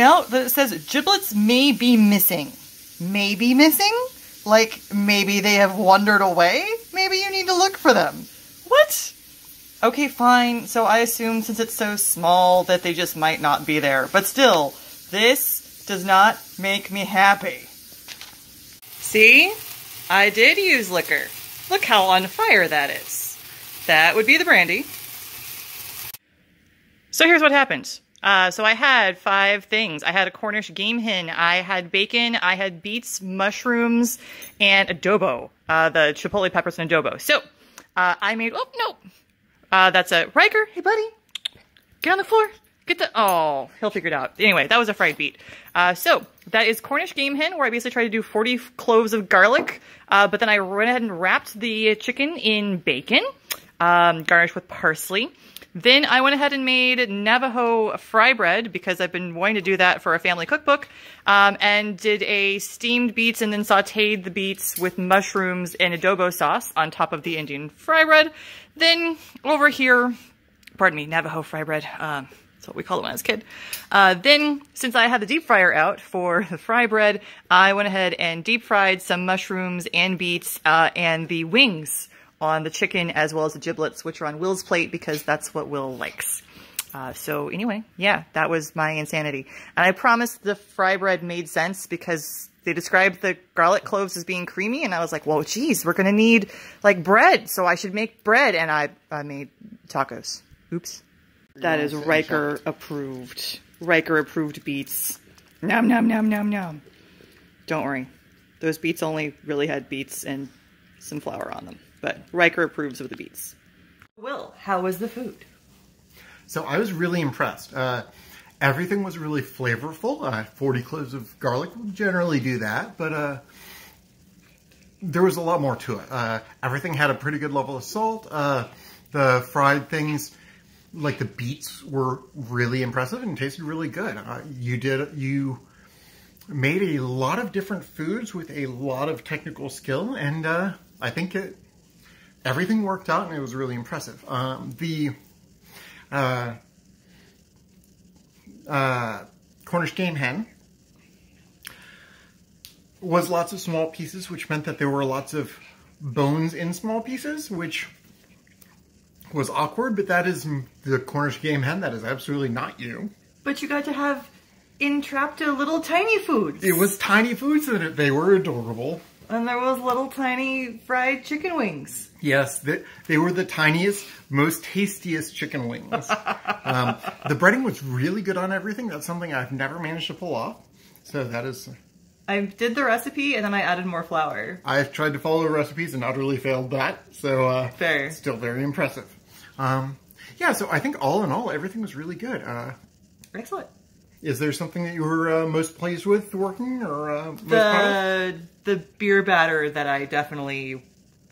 out that it says giblets may be missing. May be missing? Like maybe they have wandered away? Maybe you need to look for them. What? Okay, fine. So I assume since it's so small that they just might not be there. But still, this does not make me happy. See? I did use liquor. Look how on fire that is. That would be the brandy. So here's what happened. Uh, so I had five things. I had a Cornish game hen. I had bacon. I had beets, mushrooms, and adobo. Uh, the chipotle peppers and adobo. So uh, I made. Oh no, uh, that's a Riker. Hey buddy, get on the floor. Get the. Oh, he'll figure it out. Anyway, that was a fried beet. Uh, so that is Cornish game hen, where I basically tried to do 40 cloves of garlic, uh, but then I went ahead and wrapped the chicken in bacon, um, garnished with parsley. Then I went ahead and made Navajo fry bread because I've been wanting to do that for a family cookbook, um, and did a steamed beets and then sauteed the beets with mushrooms and adobo sauce on top of the Indian fry bread. Then over here, pardon me, Navajo fry bread. Um, that's what we called it when I was a kid. Uh, then, since I had the deep fryer out for the fry bread, I went ahead and deep fried some mushrooms and beets uh, and the wings on the chicken as well as the giblets, which are on Will's plate because that's what Will likes. Uh, so anyway, yeah, that was my insanity. And I promised the fry bread made sense because they described the garlic cloves as being creamy, and I was like, well, geez, we're gonna need like bread, so I should make bread, and I, I made tacos. Oops. That is Riker approved. Riker approved beets. Nom nom nom nom nom. Don't worry. Those beets only really had beets and some flour on them. But Riker approves of the beets. Will, how was the food? So I was really impressed. Uh, everything was really flavorful. Uh, 40 cloves of garlic will generally do that, but uh, there was a lot more to it. Uh, everything had a pretty good level of salt. Uh, the fried things, like the beets, were really impressive and tasted really good. Uh, you did you made a lot of different foods with a lot of technical skill, and I think it everything worked out and it was really impressive. Um, the uh, uh, Cornish game hen was lots of small pieces, which meant that there were lots of bones in small pieces, which was awkward, but that is the Cornish game hen. That is absolutely not you. But you got to have entrapped a little tiny foods. It was tiny foods and they were adorable. And there was little tiny fried chicken wings. Yes, they, they were the tiniest, most tastiest chicken wings. um, the breading was really good on everything. That's something I've never managed to pull off. So that is... I did the recipe and then I added more flour. I've tried to follow recipes and utterly failed that. So uh, Fair. still very impressive. Um, yeah, so I think all in all, everything was really good. Uh, Excellent. Is there something that you were uh, most pleased with working or uh, the the beer batter that I definitely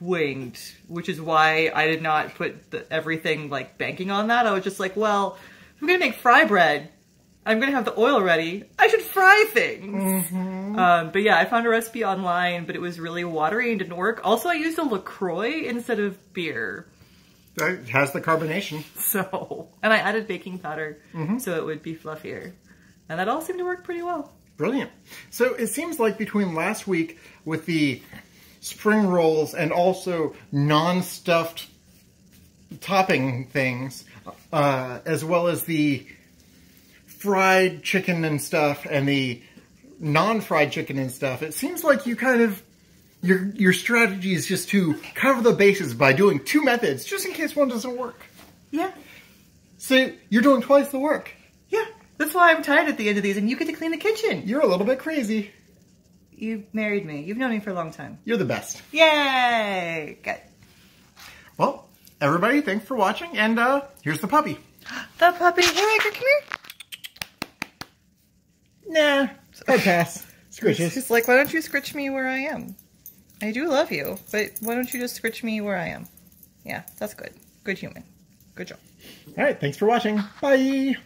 winged, which is why I did not put the, everything like banking on that. I was just like, well, I'm gonna make fry bread. I'm gonna have the oil ready. I should fry things. Mm-hmm. Um, but yeah, I found a recipe online, but it was really watery and didn't work. Also, I used a Lacroix instead of beer. It has the carbonation. So, and I added baking powder mm-hmm. so it would be fluffier. And that all seemed to work pretty well. Brilliant. So it seems like between last week with the spring rolls and also non-stuffed topping things, uh, as well as the fried chicken and stuff and the non-fried chicken and stuff, it seems like you kind of your your strategy is just to cover the bases by doing two methods, just in case one doesn't work. Yeah. So you're doing twice the work. That's why I'm tired at the end of these, and you get to clean the kitchen. You're a little bit crazy. You married me. You've known me for a long time. You're the best. Yay! Good. Well, everybody, thanks for watching, and uh, here's the puppy. the puppy. Hey, come here. Nah, I pass. Scritches. She's like, why don't you scritch me where I am? I do love you, but why don't you just scritch me where I am? Yeah, that's good. Good human. Good job. All right, thanks for watching. Bye.